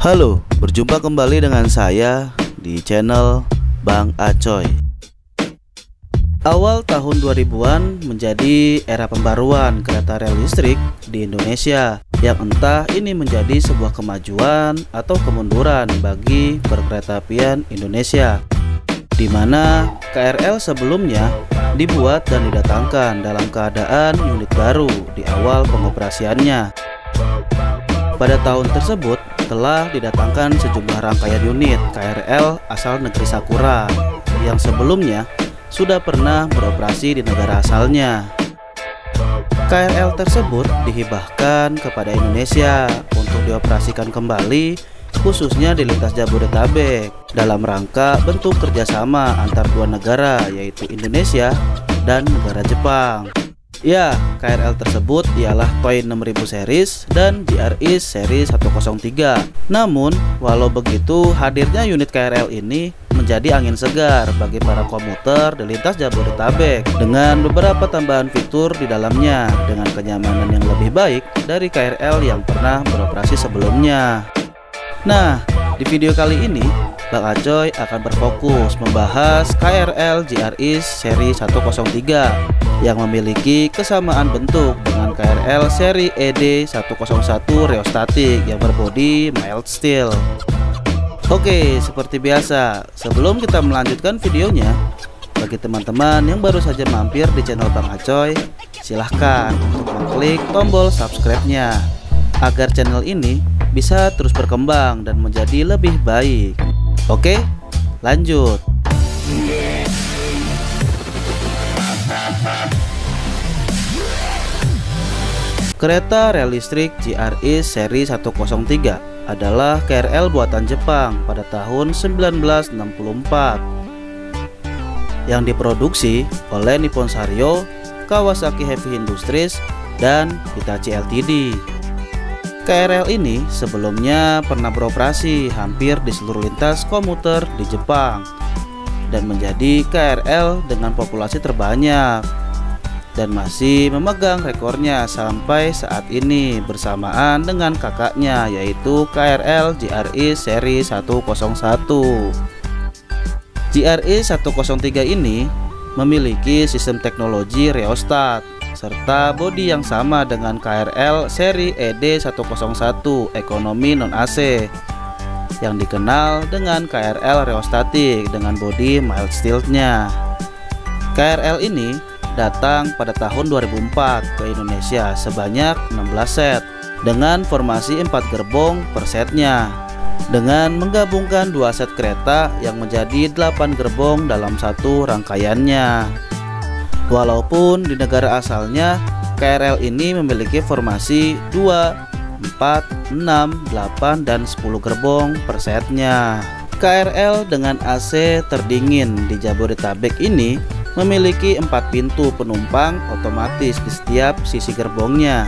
Halo, berjumpa kembali dengan saya di channel Bang Acoy. Awal tahun 2000-an menjadi era pembaruan kereta rel listrik di Indonesia yang entah ini menjadi sebuah kemajuan atau kemunduran bagi perkeretaapian Indonesia di mana KRL sebelumnya dibuat dan didatangkan dalam keadaan unit baru di awal pengoperasiannya. Pada tahun tersebut telah didatangkan sejumlah rangkaian unit KRL asal negeri Sakura yang sebelumnya sudah pernah beroperasi di negara asalnya. KRL tersebut dihibahkan kepada Indonesia untuk dioperasikan kembali khususnya di lintas Jabodetabek dalam rangka bentuk kerjasama antar dua negara yaitu Indonesia dan negara Jepang. Ya, KRL tersebut ialah Toy 6000 series dan GRI seri 103. Namun, walau begitu, hadirnya unit KRL ini menjadi angin segar bagi para komuter di lintas Jabodetabek dengan beberapa tambahan fitur di dalamnya dengan kenyamanan yang lebih baik dari KRL yang pernah beroperasi sebelumnya. Nah, di video kali ini Bang Acoy akan berfokus membahas KRL GRI seri 103 yang memiliki kesamaan bentuk dengan KRL seri ED101 Reostatic yang berbodi mild steel. Oke, seperti biasa, sebelum kita melanjutkan videonya, bagi teman-teman yang baru saja mampir di channel Bang Acoy, silahkan untuk mengklik tombol subscribe-nya agar channel ini bisa terus berkembang dan menjadi lebih baik. Oke, lanjut. Kereta rel listrik GRI seri 103 adalah KRL buatan Jepang pada tahun 1964 yang diproduksi oleh Nippon Sanyo, Kawasaki Heavy Industries, dan Hitachi Ltd. KRL ini sebelumnya pernah beroperasi hampir di seluruh lintas komuter di Jepang dan menjadi KRL dengan populasi terbanyak dan masih memegang rekornya sampai saat ini bersamaan dengan kakaknya yaitu KRL GRI seri 101. GRI 103 ini memiliki sistem teknologi rheostat serta bodi yang sama dengan KRL seri ED101 ekonomi non AC yang dikenal dengan KRL rheostatik dengan bodi mild steelnya. KRL ini datang pada tahun 2004 ke Indonesia sebanyak 16 set dengan formasi 4 gerbong per setnya dengan menggabungkan dua set kereta yang menjadi 8 gerbong dalam satu rangkaiannya. Walaupun di negara asalnya KRL ini memiliki formasi 2, 4, 6, 8, dan 10 gerbong per setnya. KRL dengan AC terdingin di Jabodetabek ini memiliki empat pintu penumpang otomatis di setiap sisi gerbongnya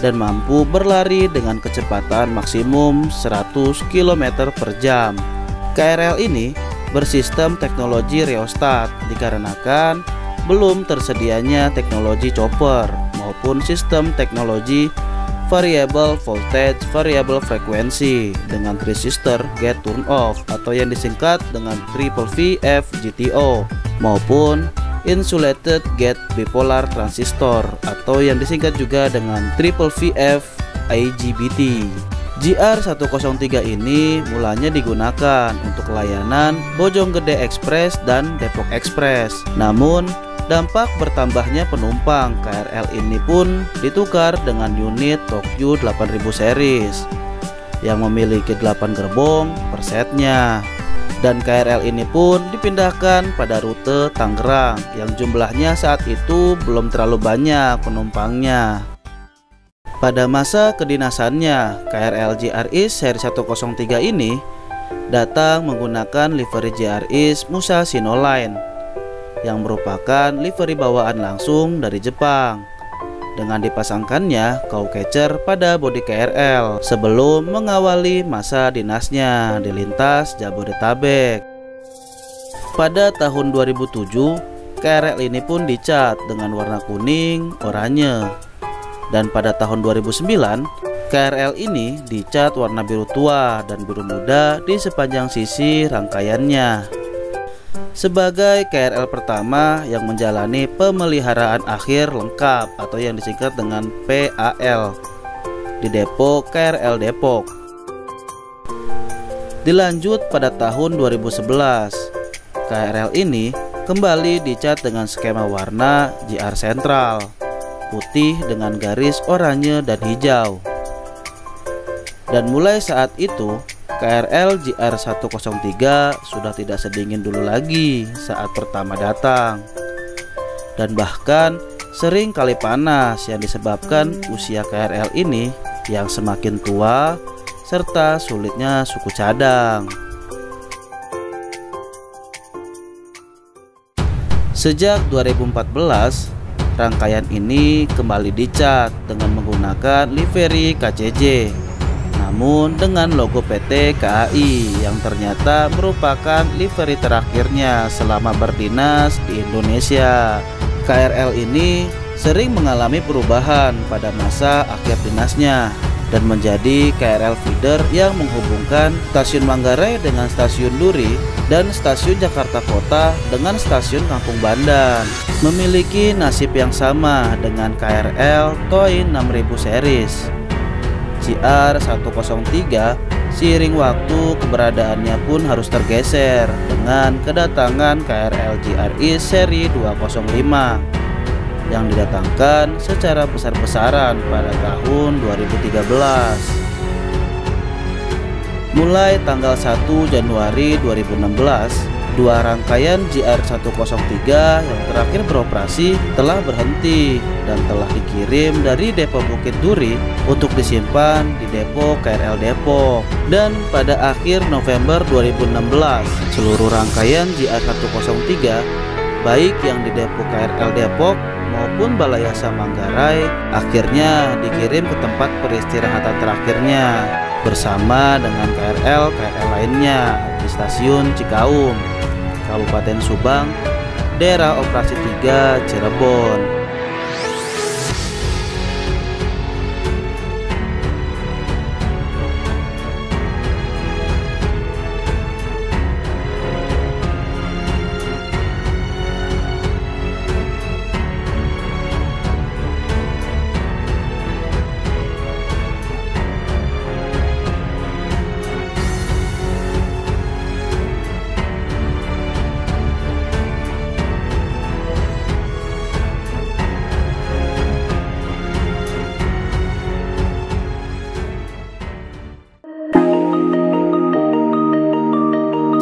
dan mampu berlari dengan kecepatan maksimum 100 km per jam. KRL ini bersistem teknologi rheostat dikarenakan belum tersedianya teknologi chopper maupun sistem teknologi variable voltage variable frekuensi dengan transistor gate turn off atau yang disingkat dengan triple VF GTO maupun insulated gate bipolar transistor atau yang disingkat juga dengan triple VF IGBT. GR103 ini mulanya digunakan untuk layanan Bojonggede Express dan Depok Express. Namun, dampak bertambahnya penumpang KRL ini pun ditukar dengan unit Tokyo 8000 series yang memiliki 8 gerbong per setnya dan KRL ini pun dipindahkan pada rute Tangerang yang jumlahnya saat itu belum terlalu banyak penumpangnya. Pada masa kedinasannya, KRL JRIS seri 103 ini datang menggunakan livery JRIS Musa Sino Line yang merupakan livery bawaan langsung dari Jepang dengan dipasangkannya cow catcher pada bodi KRL sebelum mengawali masa dinasnya di lintas Jabodetabek. Pada tahun 2007, KRL ini pun dicat dengan warna kuning oranye. Dan pada tahun 2009, KRL ini dicat warna biru tua dan biru muda di sepanjang sisi rangkaiannya. Sebagai KRL pertama yang menjalani pemeliharaan akhir lengkap atau yang disingkat dengan PAL di depo KRL Depok. Dilanjut pada tahun 2011, KRL ini kembali dicat dengan skema warna JR Sentral, putih dengan garis oranye dan hijau. Dan mulai saat itu, KRL JR103 sudah tidak sedingin dulu lagi saat pertama datang. Dan bahkan sering kali panas yang disebabkan usia KRL ini yang semakin tua serta sulitnya suku cadang. Sejak 2014, rangkaian ini kembali dicat dengan menggunakan livery KCJ namun dengan logo PT KAI yang ternyata merupakan livery terakhirnya selama berdinas di Indonesia. KRL ini sering mengalami perubahan pada masa akhir dinasnya dan menjadi KRL feeder yang menghubungkan stasiun Manggarai dengan stasiun Duri dan stasiun Jakarta Kota dengan stasiun Kampung Bandan. Memiliki nasib yang sama dengan KRL Toy 6000 series. CR103 seiring waktu keberadaannya pun harus tergeser dengan kedatangan KRL GRI seri 205 yang didatangkan secara besar-besaran pada tahun 2013. Mulai tanggal 1 Januari 2016, Dua rangkaian JR103 yang terakhir beroperasi telah berhenti dan telah dikirim dari Depo Bukit Duri untuk disimpan di Depo KRL Depok. Dan pada akhir November 2016, seluruh rangkaian JR103 baik yang di Depo KRL Depok maupun Balai Yasa Manggarai akhirnya dikirim ke tempat peristirahatan terakhirnya bersama dengan KRL KRL lainnya di stasiun Cikaum Kabupaten Subang, daerah operasi 3 Cirebon.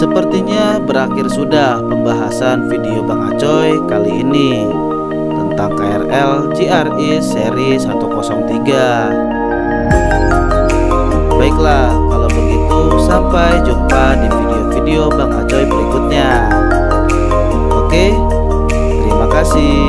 Sepertinya berakhir sudah pembahasan video Bang Acoy kali ini tentang KRL GRI seri 103. Baiklah, kalau begitu sampai jumpa di video-video Bang Acoy berikutnya. Oke, terima kasih.